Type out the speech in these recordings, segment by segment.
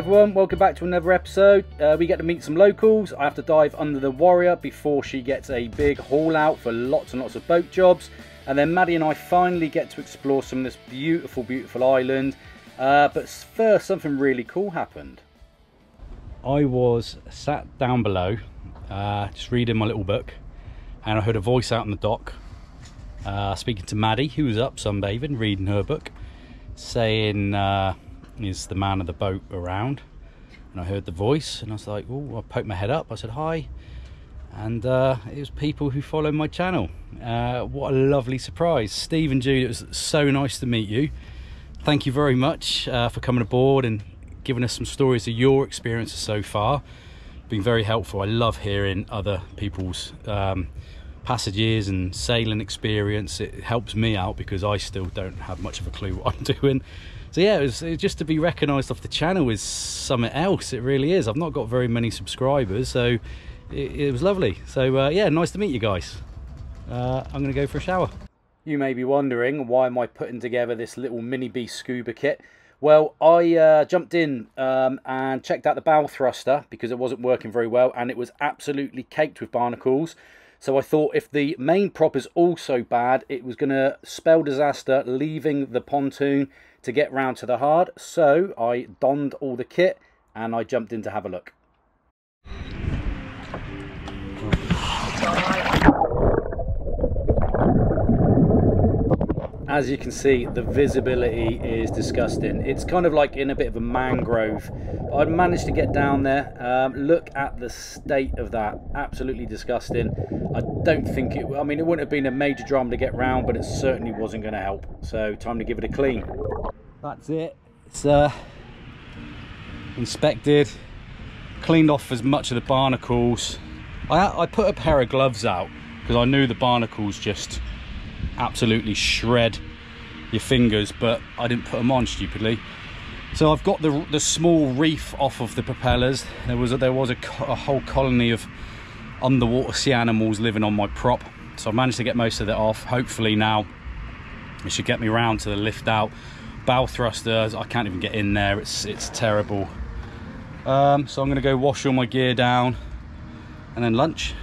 everyone, welcome back to another episode. Uh, we get to meet some locals. I have to dive under the Warrior before she gets a big haul out for lots and lots of boat jobs. And then Maddie and I finally get to explore some of this beautiful, beautiful island. Uh, but first, something really cool happened. I was sat down below, uh, just reading my little book, and I heard a voice out on the dock uh, speaking to Maddie, who was up sunbathing, reading her book, saying, uh, Is the man of the boat around? And I heard the voice, and I was like, Oh, I poked my head up. I said, Hi. And uh, it was people who follow my channel. Uh, what a lovely surprise. Steve and Jude, it was so nice to meet you. Thank you very much uh, for coming aboard and giving us some stories of your experiences so far. Been very helpful. I love hearing other people's um, passages and sailing experience it helps me out because I still don't have much of a clue what I'm doing so yeah it was, it just to be recognized off the channel is something else. It really is. I've not got very many subscribers so it, it was lovely. So uh, yeah nice to meet you guys. Uh, I'm gonna go for a shower. You may be wondering why am I putting together this little mini beast scuba kit? Well, I uh, jumped in um, and checked out the bow thruster because it wasn't working very well and it was absolutely caked with barnacles. So I thought if the main prop is also bad, it was going to spell disaster leaving the pontoon to get round to the hard. So I donned all the kit and I jumped in to have a look. As you can see the visibility is disgusting. It's kind of like in a bit of a mangrove i managed to get down there. Um, look at the state of that. Absolutely disgusting. I don't think it i mean it wouldn't have been a major drama to get round but it certainly wasn't going to help. So time to give it a clean. That's it. It's uh, inspected cleaned off as much of the barnacles. I, I put a pair of gloves out because i knew the barnacles just absolutely shred your fingers but I didn't put them on stupidly. So I've got the, the small reef off of the propellers. There was a, there was a, a whole colony of underwater sea animals living on my prop. So I've managed to get most of that off. Hopefully now it should get me around to the lift out. Bow thrusters I can't even get in there. It's it's terrible. Um, so I'm gonna go wash all my gear down and then lunch.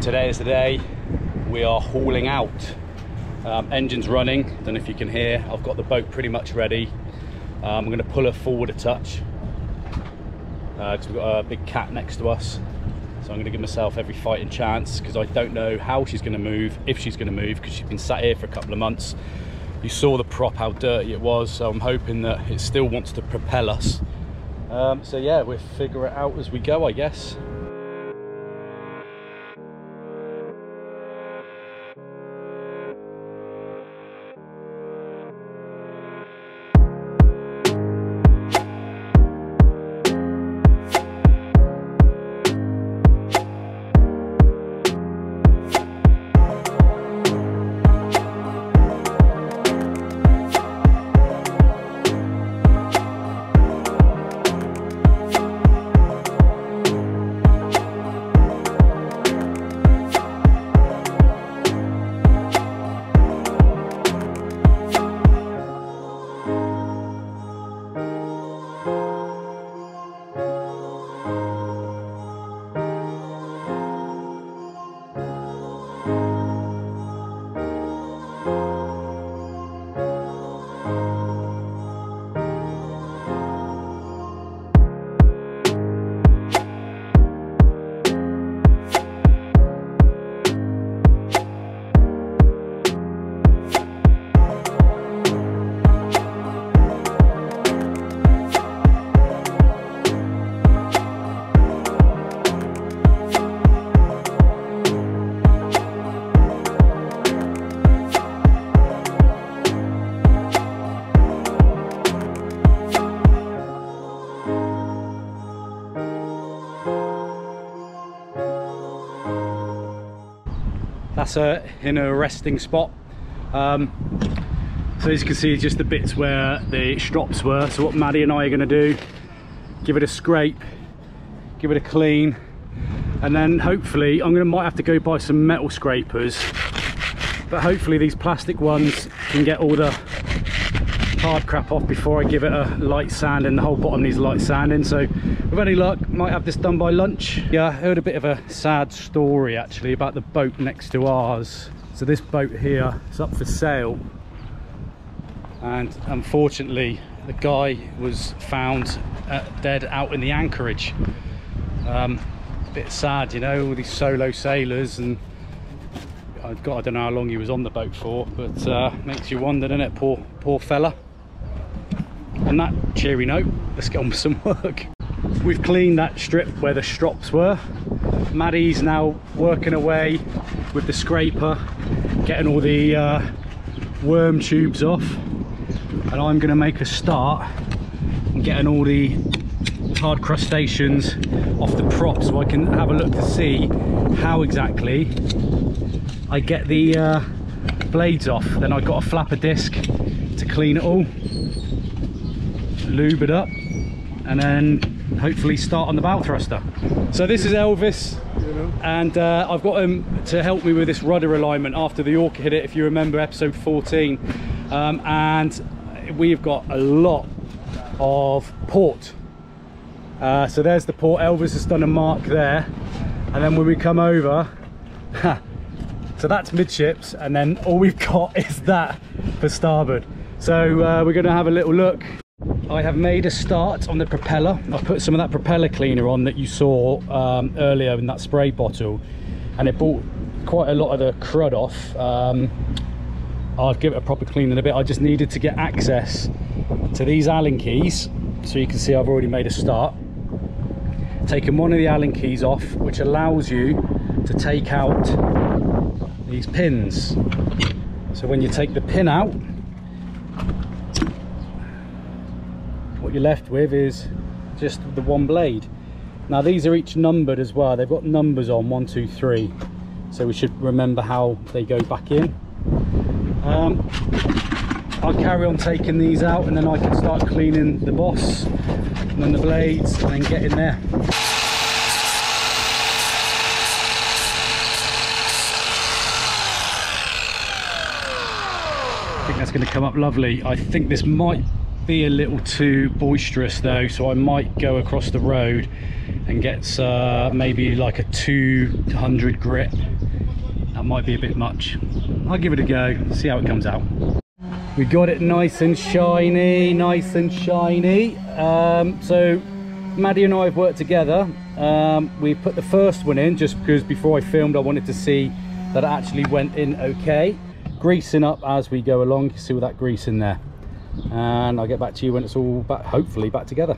Today is the day we are hauling out um, engine's running, don't know if you can hear. I've got the boat pretty much ready. Um, I'm going to pull her forward a touch because uh, we've got a big cat next to us. So I'm going to give myself every fighting chance because I don't know how she's going to move, if she's going to move, because she's been sat here for a couple of months. You saw the prop, how dirty it was, so I'm hoping that it still wants to propel us. Um, so yeah, we'll figure it out as we go, I guess. In a resting spot. Um, so as you can see just the bits where the strops were. So what Maddie and I are going to do give it a scrape give it a clean and then hopefully I'm gonna might have to go buy some metal scrapers but hopefully these plastic ones can get all the hard crap off before I give it a light sand and the whole bottom needs light sanding so with any luck might have this done by lunch yeah I heard a bit of a sad story actually about the boat next to ours so this boat here is up for sale and unfortunately the guy was found uh, dead out in the anchorage um, a bit sad you know all these solo sailors and I God, I don't know how long he was on the boat for, but uh, makes you wonder, doesn't it? Poor, poor fella. On that cheery note, let's get on with some work. We've cleaned that strip where the strops were. Maddie's now working away with the scraper, getting all the uh, worm tubes off. And I'm gonna make a start and getting all the hard crustaceans off the prop so I can have a look to see how exactly I get the uh, blades off then I've got a flapper disc to clean it all lube it up and then hopefully start on the bow thruster. So this is Elvis and uh, I've got him to help me with this rudder alignment after the Orca hit it if you remember episode 14 um, and we've got a lot of port. Uh, so there's the port. Elvis has done a mark there. And then when we come over so that's midships and then all we've got is that for starboard. So uh, we're going to have a little look I have made a start on the propeller. I've put some of that propeller cleaner on that you saw um, earlier in that spray bottle and it brought quite a lot of the crud off. Um, I'll give it a proper clean in a bit. I just needed to get access to these Allen keys so you can see I've already made a start. Taking one of the Allen keys off which allows you to take out these pins. So when you take the pin out what you're left with is just the one blade. Now these are each numbered as well. They've got numbers on one two three. So we should remember how they go back in. Um, I'll carry on taking these out and then I can start cleaning the boss and then the blades and then get in there. I think that's going to come up lovely. I think this might be a little too boisterous though, so I might go across the road and get uh, maybe like a 200 grit. That might be a bit much. I'll give it a go, see how it comes out. We got it nice and shiny, nice and shiny. Um, so Maddie and I have worked together. Um, we put the first one in just because before I filmed I wanted to see that it actually went in okay greasing up as we go along. You see all that grease in there. And I'll get back to you when it's all back, hopefully back together.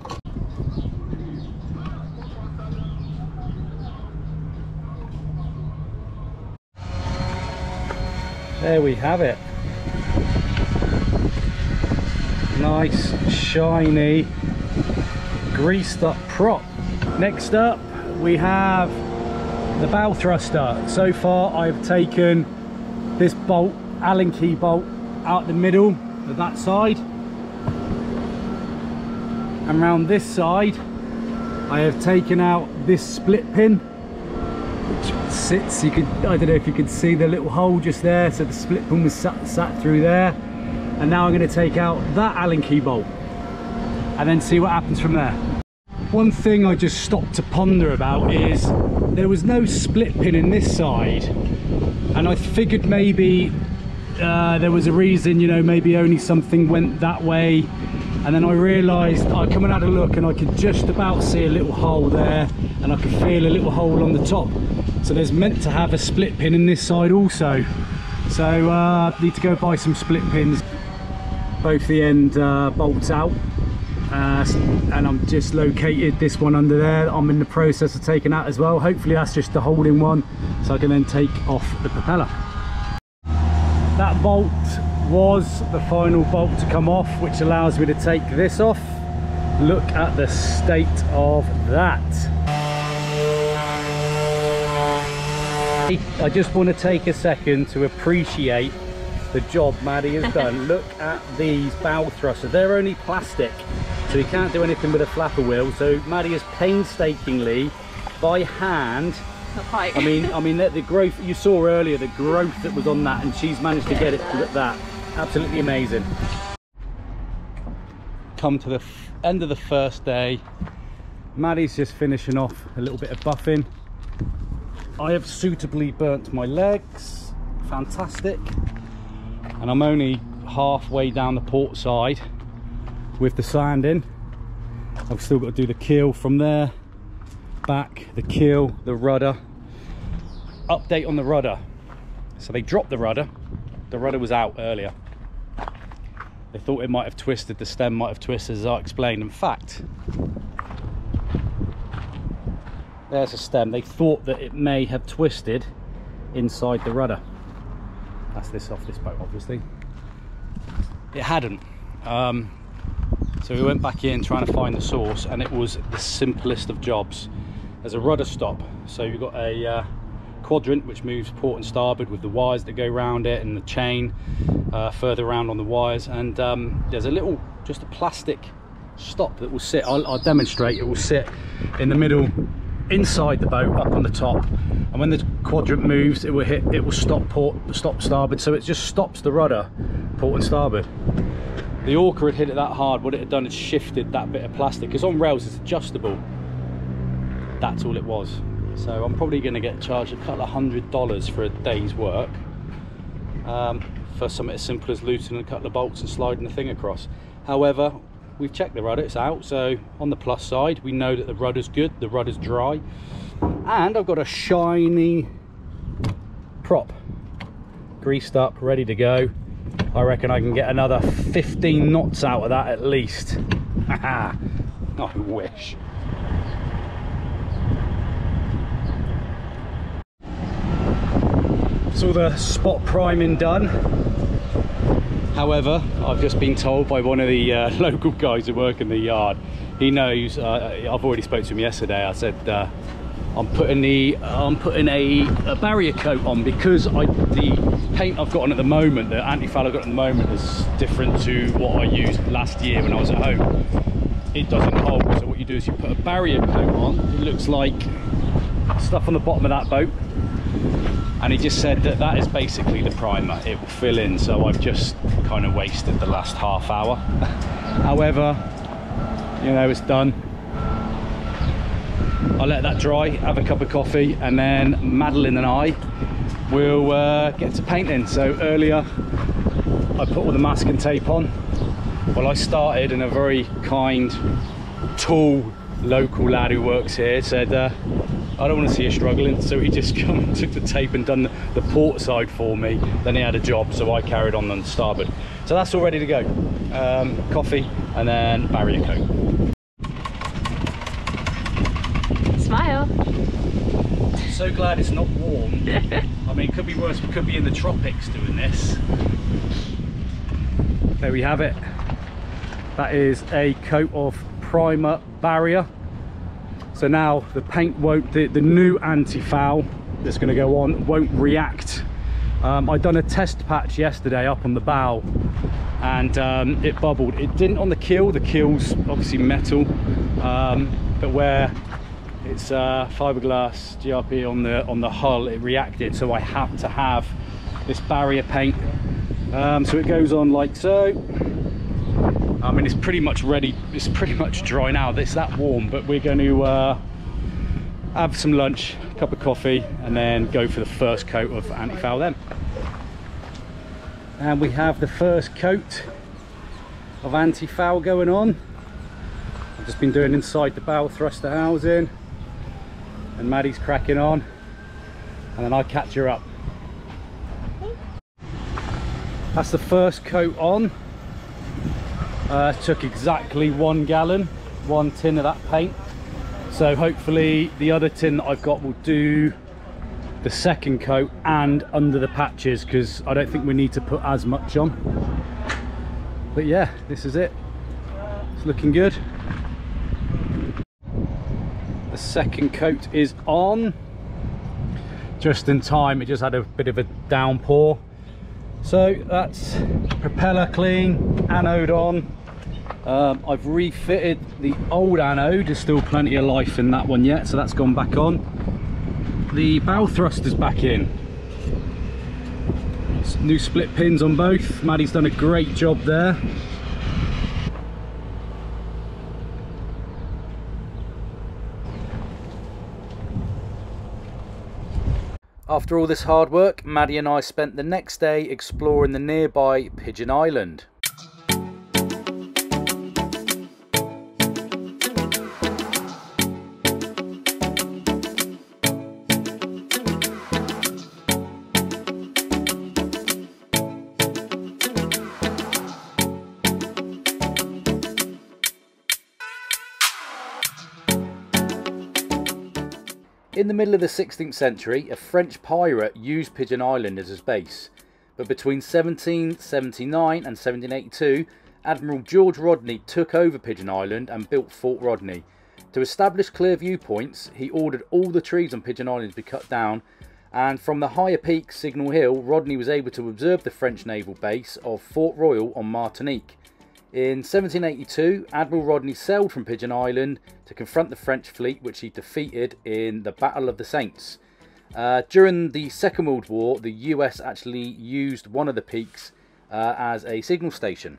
There we have it. Nice, shiny, greased up prop. Next up, we have the bow thruster. So far, I've taken this bolt Allen key bolt out the middle of that side and round this side I have taken out this split pin which sits you could I don't know if you could see the little hole just there so the split pin was sat, sat through there and now I'm going to take out that Allen key bolt and then see what happens from there one thing I just stopped to ponder about is there was no split pin in this side and I figured maybe uh, there was a reason, you know, maybe only something went that way. And then I realised I come and had a look and I could just about see a little hole there and I could feel a little hole on the top. So there's meant to have a split pin in this side also. So uh, need to go buy some split pins. Both the end uh, bolts out. Uh, and I'm just located this one under there I'm in the process of taking out as well hopefully that's just the holding one so I can then take off the propeller that bolt was the final bolt to come off which allows me to take this off. Look at the state of that. I just want to take a second to appreciate the job Maddie has done. Look at these bow thrusters. They're only plastic so you can't do anything with a flapper wheel. So Maddie has painstakingly by hand. I mean, I mean the, the, growth you saw earlier, the growth that was on that, and she's managed to get it at that. Absolutely amazing. come to the end of the first day. Maddie's just finishing off a little bit of buffing. I have suitably burnt my legs. Fantastic. And I'm only halfway down the port side with the sanding. I've still got to do the keel from there, back, the keel, the rudder. Update on the rudder. So they dropped the rudder. The rudder was out earlier. They thought it might have twisted, the stem might have twisted as I explained. In fact, there's a stem. They thought that it may have twisted inside the rudder. That's this off this boat, obviously. It hadn't. Um, so we went back in trying to find the source and it was the simplest of jobs. There's a rudder stop. So you've got a uh, quadrant which moves port and starboard with the wires that go around it and the chain uh, further around on the wires. And um, there's a little, just a plastic stop that will sit, I'll, I'll demonstrate, it will sit in the middle inside the boat up on the top. And when the quadrant moves it will hit it will stop port stop starboard. So it just stops the rudder port and starboard. The orca had hit it that hard. What it had done is shifted that bit of plastic because on rails it's adjustable. That's all it was so i'm probably going to get charged a couple of hundred dollars for a day's work um, for something as simple as loosening a couple of bolts and sliding the thing across however we've checked the rudder, it's out. So on the plus side, we know that the rudder's good, the rudder's dry. And I've got a shiny prop, greased up, ready to go. I reckon I can get another 15 knots out of that at least. I wish. All the spot priming done. However, I've just been told by one of the uh, local guys who work in the yard, he knows, uh, I've already spoke to him yesterday, I said, uh, I'm putting the I'm putting a, a, barrier coat on because I the paint I've got on at the moment, the anti-foul I've got at the moment is different to what I used last year when I was at home. It doesn't hold, so what you do is you put a barrier coat on. It looks like stuff on the bottom of that boat and he just said that that is basically the primer. It will fill in so I've just kind of wasted the last half hour. However you know it's done. I'll let that dry have a cup of coffee and then Madeline and I will uh, get to painting. So earlier I put all the masking tape on. Well I started and a very kind tall local lad who works here said uh, I don't want to see you struggling. So he just come, took the tape and done the, the, port side for me. Then he had a job, so I carried on on starboard. So that's all ready to go. Um, coffee and then barrier coat. Smile. So glad it's not warm. I mean, it could be worse. We could be in the tropics doing this. There we have it. That is a coat of primer barrier so now the paint won't the, the new anti-foul that's going to go on won't react. Um, I'd done a test patch yesterday up on the bow and um, it bubbled. It didn't on the keel the keel's obviously metal um, but where it's uh, fiberglass GRP on the on the hull it reacted so I had to have this barrier paint. Um, so it goes on like so I mean, it's pretty much ready. It's pretty much dry now. It's that warm, but we're going to uh, have some lunch, a cup of coffee, and then go for the first coat of anti-foul then. And we have the first coat of anti-foul going on. I've just been doing inside the bow thruster housing, and Maddie's cracking on, and then I catch her up. That's the first coat on. Uh, took exactly one gallon, one tin of that paint. So hopefully the other tin that I've got will do the second coat and under the patches because I don't think we need to put as much on. But yeah, this is it. It's looking good. The second coat is on. Just in time, it just had a bit of a downpour. So that's propeller clean, anode on, um, I've refitted the old anode, there's still plenty of life in that one yet, so that's gone back on. The bow thruster's back in. New split pins on both, Maddie's done a great job there. After all this hard work, Maddie and I spent the next day exploring the nearby Pigeon Island. In the middle of the 16th century, a French pirate used Pigeon Island as his base. But between 1779 and 1782, Admiral George Rodney took over Pigeon Island and built Fort Rodney. To establish clear viewpoints, he ordered all the trees on Pigeon Island to be cut down, and from the higher peak, Signal Hill, Rodney was able to observe the French naval base of Fort Royal on Martinique. In 1782, Admiral Rodney sailed from Pigeon Island to confront the French fleet, which he defeated in the Battle of the Saints. Uh, during the Second World War, the US actually used one of the peaks uh, as a signal station.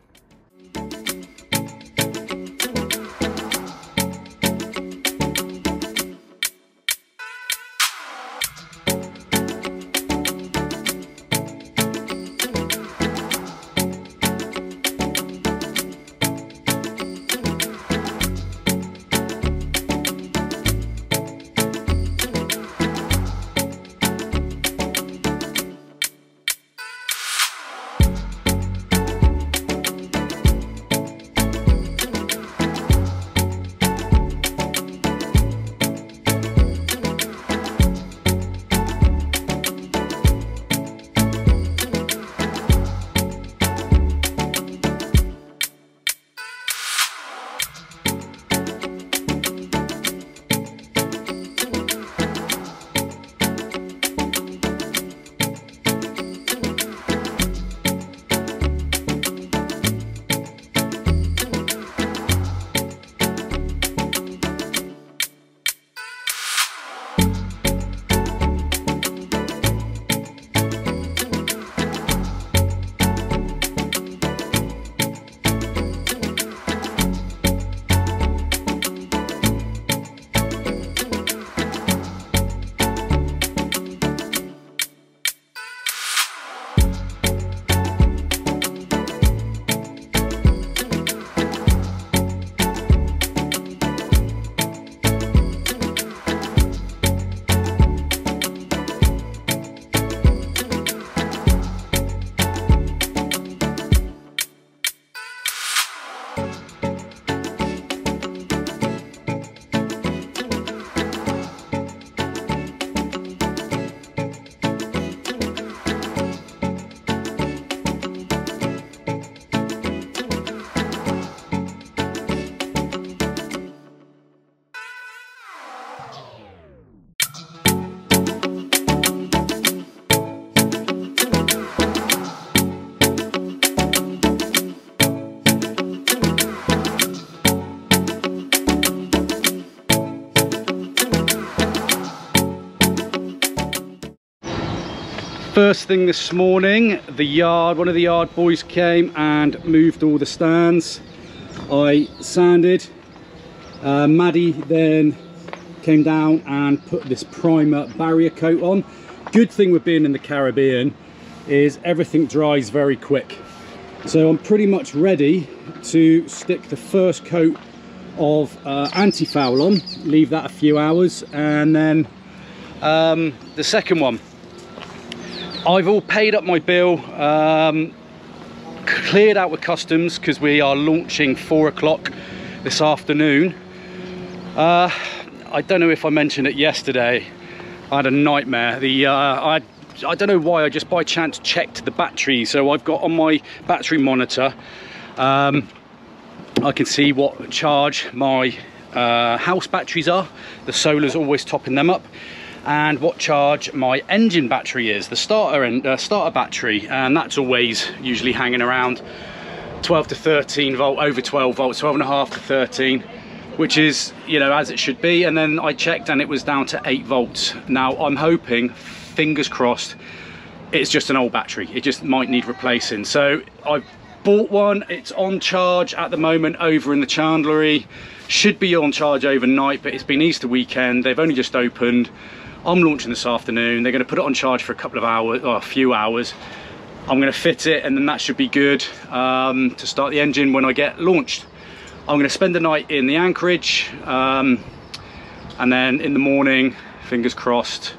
First thing this morning the yard one of the yard boys came and moved all the stands. I sanded. Uh, maddie then came down and put this primer barrier coat on. Good thing with being in the caribbean is everything dries very quick. So i'm pretty much ready to stick the first coat of uh, anti-foul on leave that a few hours and then um, the second one I've all paid up my bill, um, cleared out with customs because we are launching four o'clock this afternoon. Uh, I don't know if I mentioned it yesterday. I had a nightmare. The uh, I I don't know why I just by chance checked the battery. So I've got on my battery monitor. Um, I can see what charge my uh, house batteries are. The solar's always topping them up and what charge my engine battery is, the starter and uh, starter battery, and that's always usually hanging around 12 to 13 volt, over 12 volts, 12 and a half to 13, which is, you know, as it should be. And then I checked and it was down to 8 volts. Now I'm hoping, fingers crossed, it's just an old battery. It just might need replacing. So I've bought one, it's on charge at the moment over in the chandlery. Should be on charge overnight, but it's been Easter weekend. They've only just opened. I'm launching this afternoon. They're going to put it on charge for a couple of hours, or a few hours. I'm going to fit it and then that should be good um, to start the engine when I get launched. I'm going to spend the night in the anchorage um, and then in the morning, fingers crossed,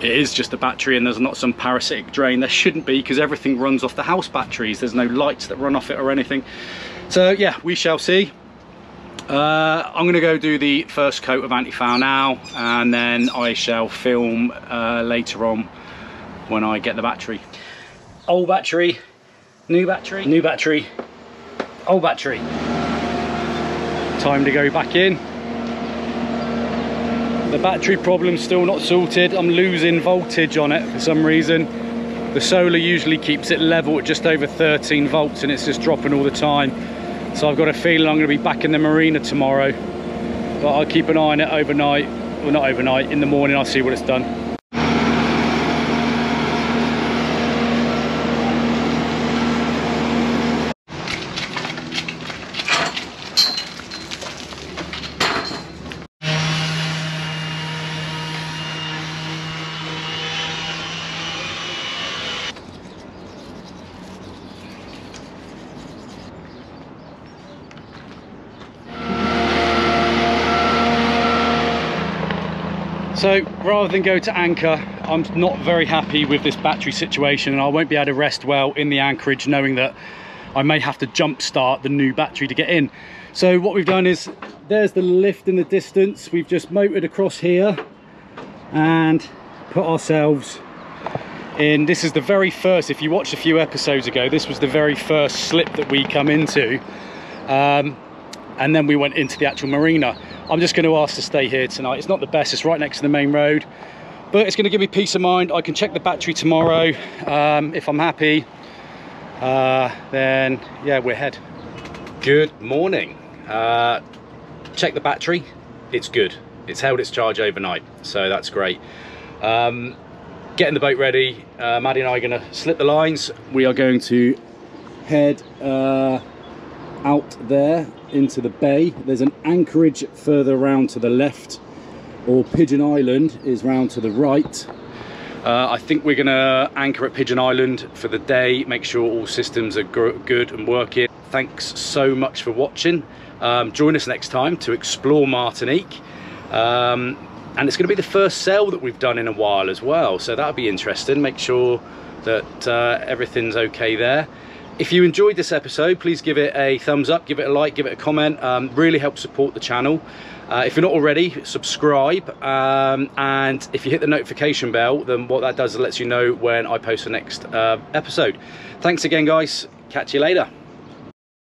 it is just a battery and there's not some parasitic drain. There shouldn't be because everything runs off the house batteries. There's no lights that run off it or anything. So yeah, we shall see. Uh, I'm going to go do the first coat of anti-foul now and then I shall film uh, later on when I get the battery. Old battery, new battery, new battery, old battery. Time to go back in. The battery problem's still not sorted. I'm losing voltage on it for some reason. The solar usually keeps it level at just over 13 volts and it's just dropping all the time. So I've got a feeling I'm going to be back in the marina tomorrow. But I'll keep an eye on it overnight. Well, not overnight, in the morning I'll see what it's done. So rather than go to anchor, I'm not very happy with this battery situation and I won't be able to rest well in the anchorage knowing that I may have to jump start the new battery to get in. So what we've done is, there's the lift in the distance. We've just motored across here and put ourselves in. This is the very first, if you watched a few episodes ago, this was the very first slip that we come into. Um, and then we went into the actual marina. I'm just going to ask to stay here tonight. It's not the best, it's right next to the main road, but it's going to give me peace of mind. I can check the battery tomorrow. Um, if I'm happy, uh, then yeah, we're head. Good morning. Uh, check the battery. It's good. It's held its charge overnight, so that's great. Um, getting the boat ready. Uh, Maddie and I are going to slip the lines. We are going to head uh, out there into the bay. There's an anchorage further round to the left, or Pigeon Island is round to the right. Uh, I think we're gonna anchor at Pigeon Island for the day, make sure all systems are good and working. Thanks so much for watching. Um, join us next time to explore Martinique. Um, and it's gonna be the first sail that we've done in a while as well, so that'll be interesting. Make sure that uh, everything's okay there. If you enjoyed this episode, please give it a thumbs up, give it a like, give it a comment. Um, really helps support the channel. Uh, if you're not already, subscribe. Um, and if you hit the notification bell, then what that does is lets you know when I post the next uh, episode. Thanks again, guys. Catch you later.